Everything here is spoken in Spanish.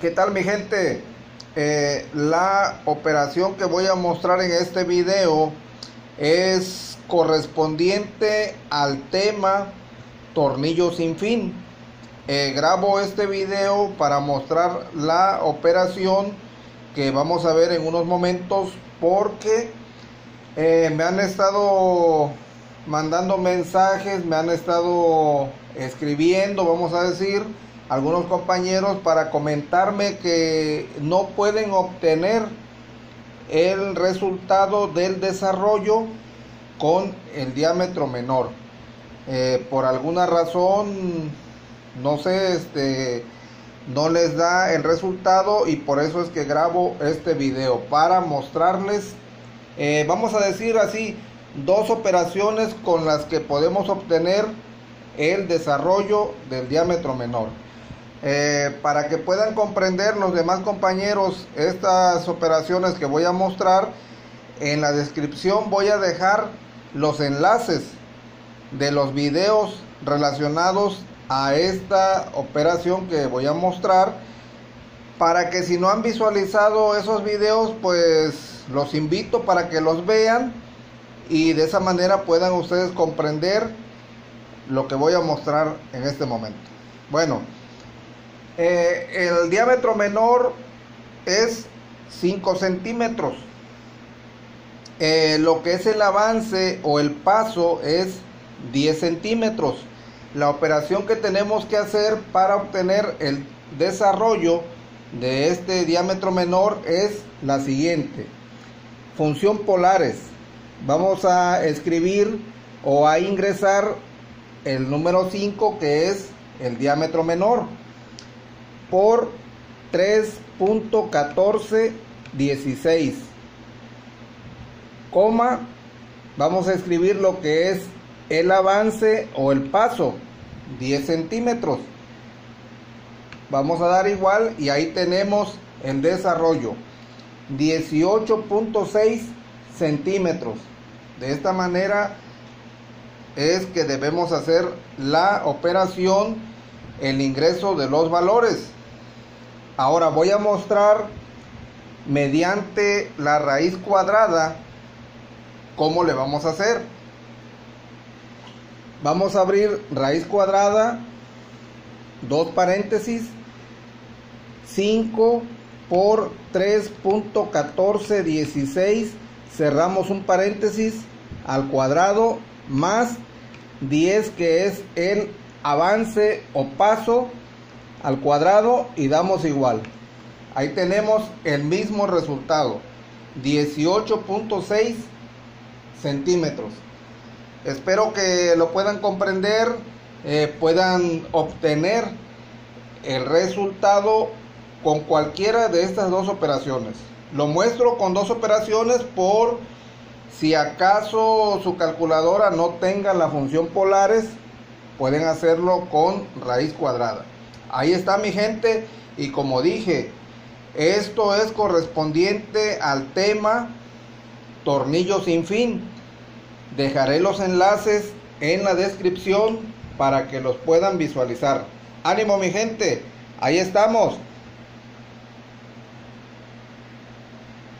¿Qué tal mi gente? Eh, la operación que voy a mostrar en este video es correspondiente al tema tornillo sin fin. Eh, grabo este video para mostrar la operación que vamos a ver en unos momentos porque eh, me han estado mandando mensajes, me han estado escribiendo, vamos a decir, algunos compañeros para comentarme que no pueden obtener el resultado del desarrollo con el diámetro menor. Eh, por alguna razón, no sé, este, no les da el resultado y por eso es que grabo este video para mostrarles, eh, vamos a decir así, dos operaciones con las que podemos obtener el desarrollo del diámetro menor. Eh, para que puedan comprender los demás compañeros estas operaciones que voy a mostrar, en la descripción voy a dejar los enlaces de los videos relacionados a esta operación que voy a mostrar para que si no han visualizado esos videos pues los invito para que los vean y de esa manera puedan ustedes comprender lo que voy a mostrar en este momento. Bueno, eh, el diámetro menor es 5 centímetros. Eh, lo que es el avance o el paso es 10 centímetros. La operación que tenemos que hacer para obtener el desarrollo de este diámetro menor es la siguiente. Función polares. Vamos a escribir o a ingresar el número 5 que es el diámetro menor por 3.1416 coma vamos a escribir lo que es el avance o el paso 10 centímetros. Vamos a dar igual y ahí tenemos el desarrollo 18.6 centímetros. De esta manera es que debemos hacer la operación, el ingreso de los valores. Ahora voy a mostrar mediante la raíz cuadrada cómo le vamos a hacer. Vamos a abrir raíz cuadrada, dos paréntesis, 5 por 3.1416, cerramos un paréntesis al cuadrado más 10 que es el avance o paso al cuadrado y damos igual. Ahí tenemos el mismo resultado, 18.6 centímetros. Espero que lo puedan comprender, eh, puedan obtener el resultado con cualquiera de estas dos operaciones. Lo muestro con dos operaciones por si acaso su calculadora no tenga la función polares, pueden hacerlo con raíz cuadrada. Ahí está mi gente y como dije, esto es correspondiente al tema tornillo sin fin. Dejaré los enlaces en la descripción para que los puedan visualizar. Ánimo mi gente, ahí estamos.